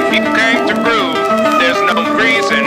If you came to groove, there's no reason